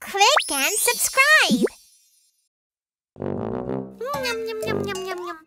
Click and subscribe! Yum, yum, yum, yum, yum, yum.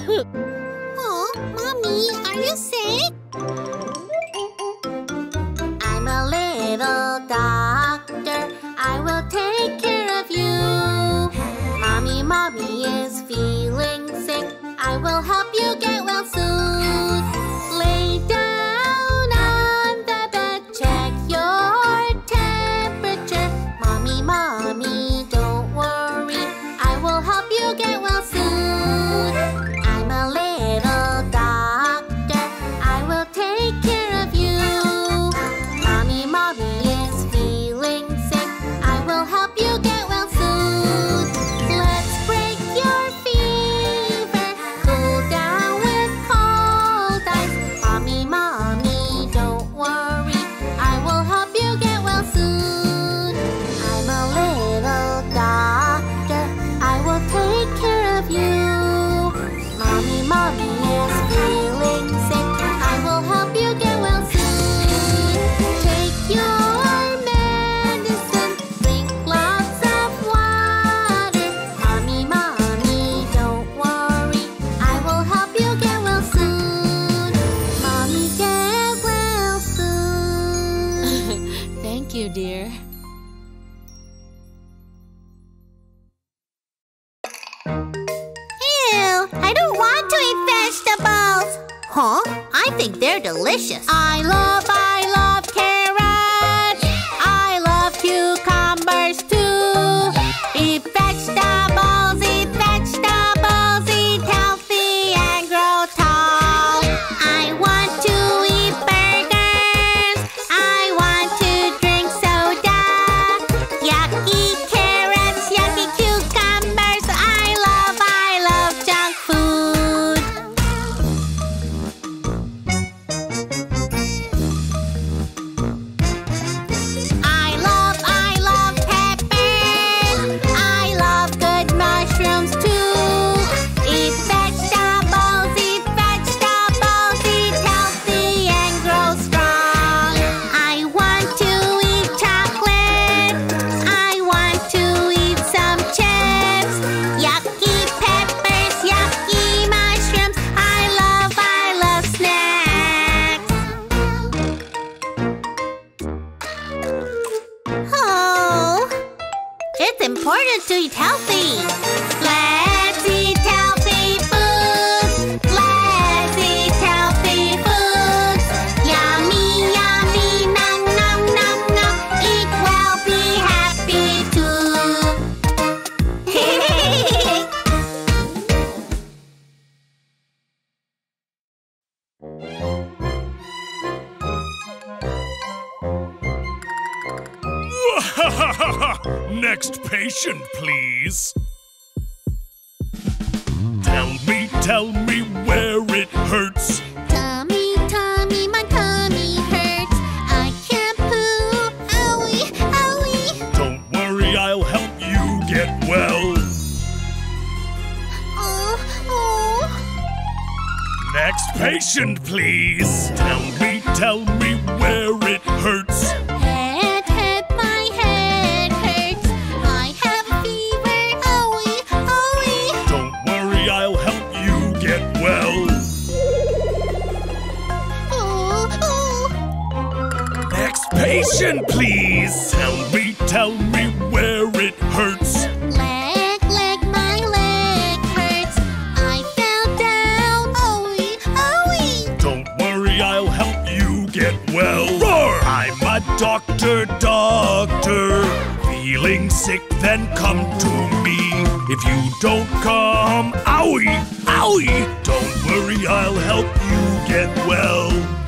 oh, Mommy, are you sick? I'm a little doctor. I will take care of you. Mommy, Mommy is feeling sick. I will help you get well soon. Lay down. Huh? I think they're delicious. I love patient, please. Tell me, tell me where it hurts. Head, head, my head hurts. I have fever, owie, owie. Don't worry, I'll help you get well. Ooh, ooh. Next patient, please. Tell me, tell me then come to me. If you don't come, owie, owie, don't worry, I'll help you get well.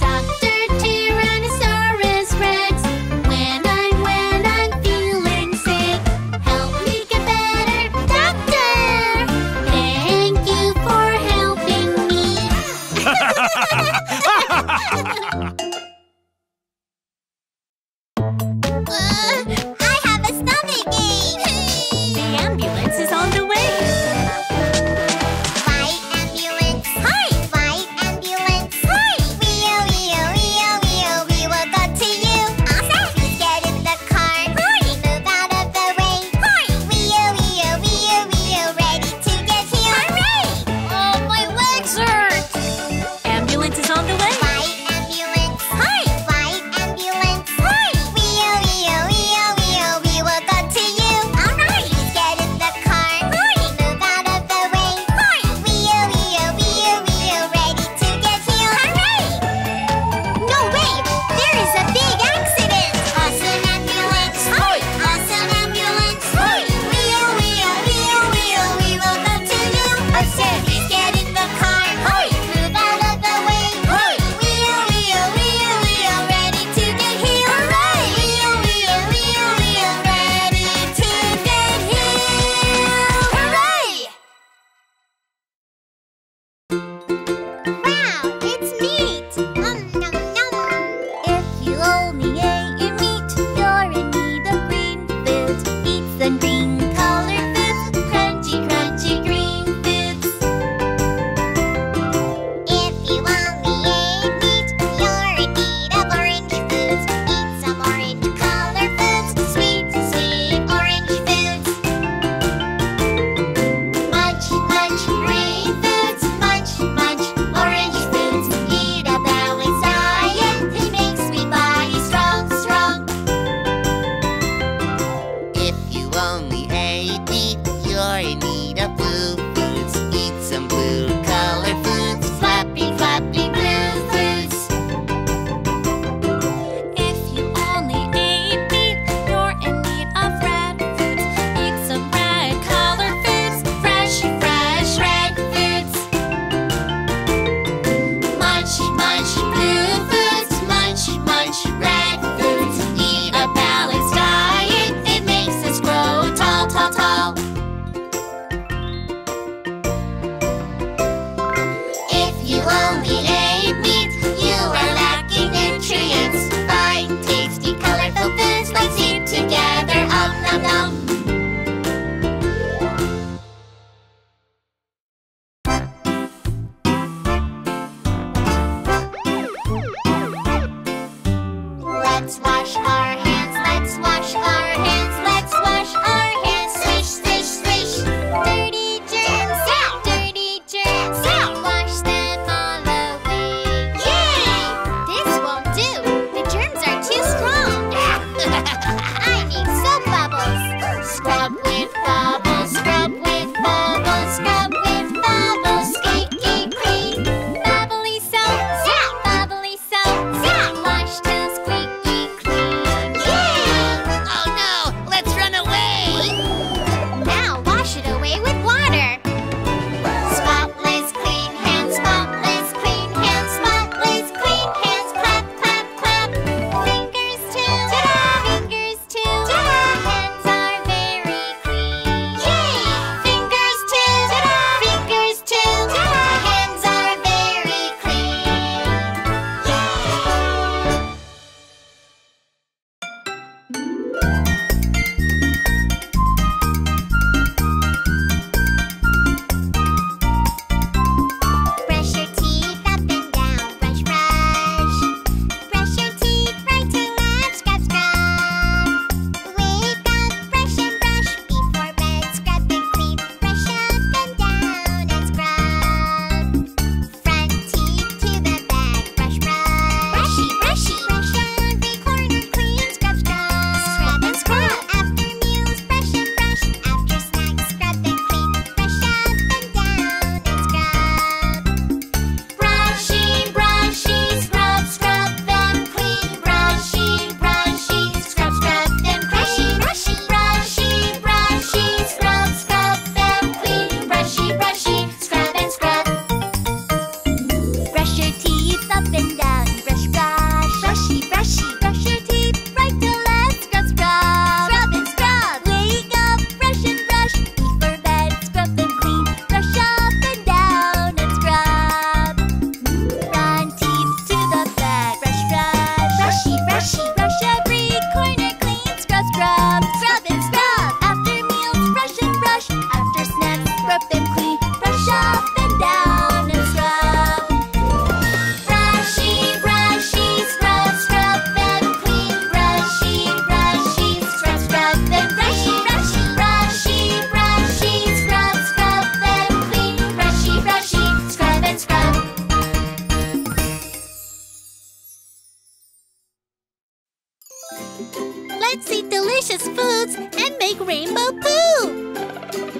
big rainbow poo!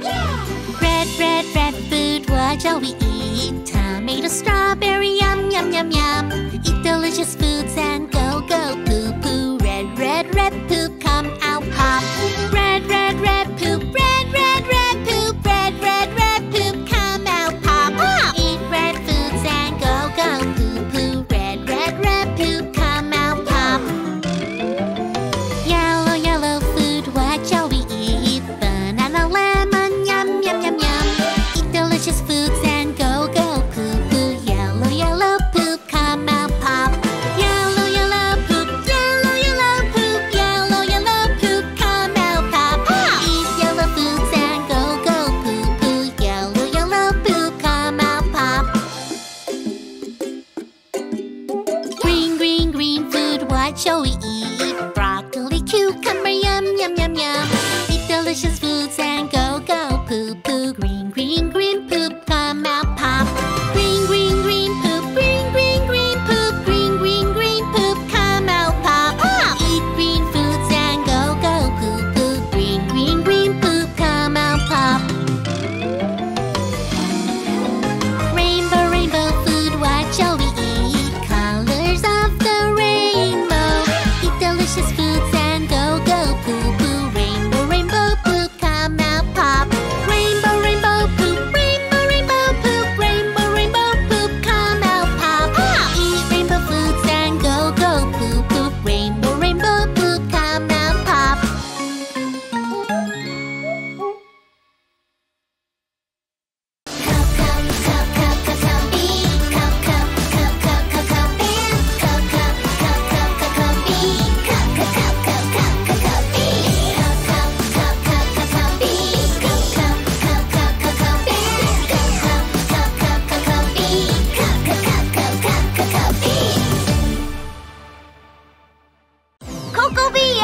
Yeah! Red, red, red food, what shall we eat? Tomato, strawberry Huckleberry